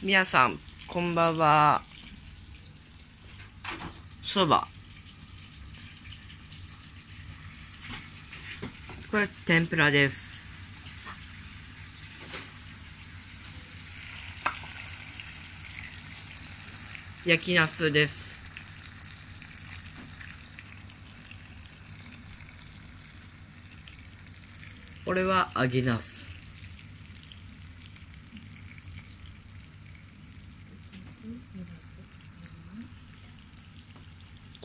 皆さん、こんばんは。そば。これ、天ぷらです。焼きナスです。これは揚げナス。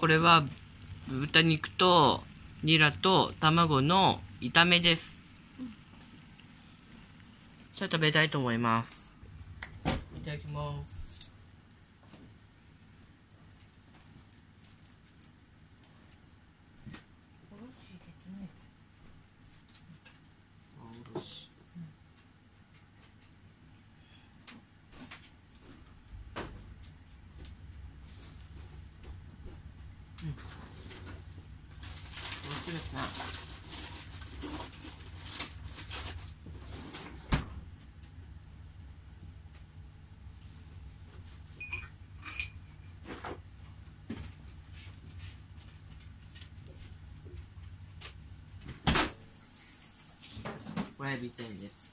これは豚肉とニラと卵の炒めです。じゃあ食べたいと思います。いただきます。あおろし美味しいですね。こ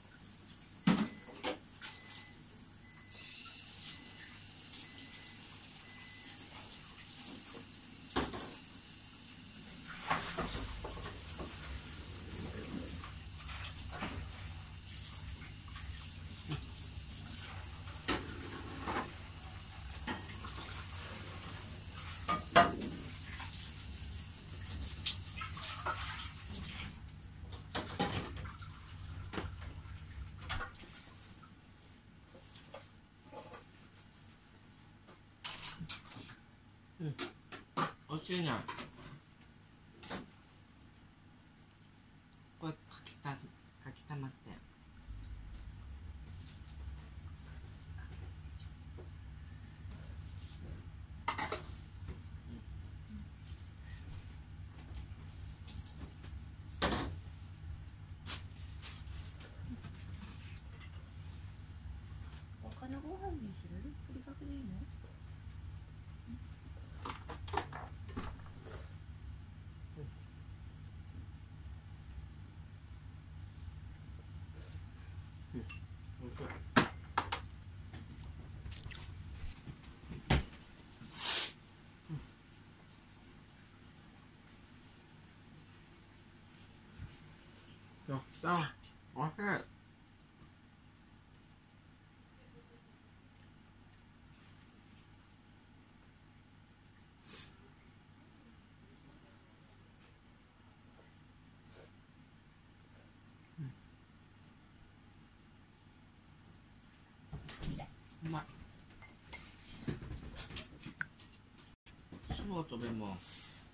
しいね。これかきたかきたまって。他のご飯にする？ふりかけでいいの？やった。おいしい。うまい。そば食べます。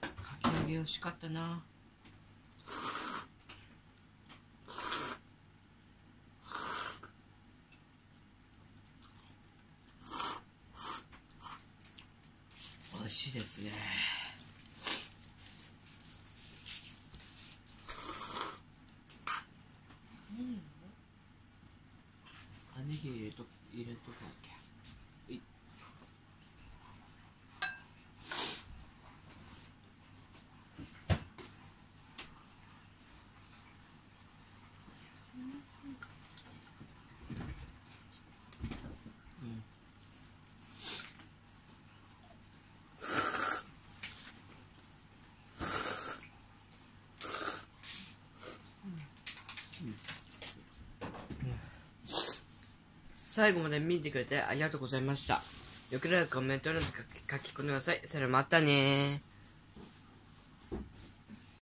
かき揚げ美味しかったな。美味しいですね。あネギ入れと入れとく最後まで見てくれてありがとうございました。よければコメント欄で書き込んでください。それまたね。